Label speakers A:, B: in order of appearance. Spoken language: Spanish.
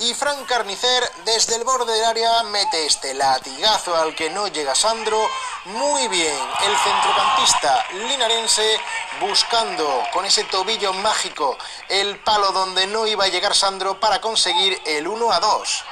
A: Y Fran Carnicer desde el borde del área mete este latigazo al que no llega Sandro. Muy bien, el centrocampista linarense buscando con ese tobillo mágico el palo donde no iba a llegar Sandro para conseguir el 1 a 2.